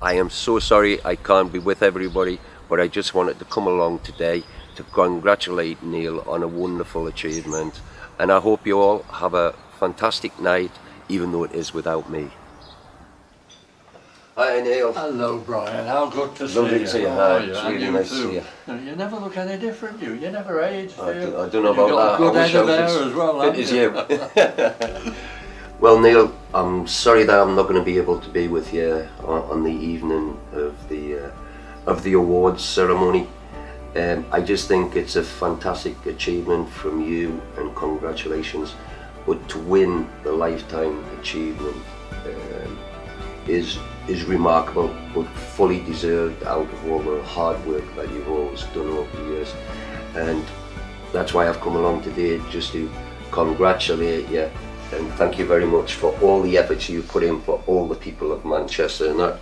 I am so sorry I can't be with everybody, but I just wanted to come along today to congratulate Neil on a wonderful achievement. And I hope you all have a fantastic night, even though it is without me. Hi Neil. Hello Brian, how good to Lovely see you. to see you. How it's really you nice to see you. You never look any different, you. You never age, do I you? don't, I don't know You've about that. good I wish I was as well, fit as you. well, Neil, I'm sorry that I'm not going to be able to be with you on, on the evening of the uh, of the awards ceremony. Um, I just think it's a fantastic achievement from you, and congratulations. But to win the lifetime achievement um, is is remarkable, but fully deserved out of all the hard work that you've always done over the years. And that's why I've come along today just to congratulate you and thank you very much for all the efforts you put in for all the people of Manchester. And that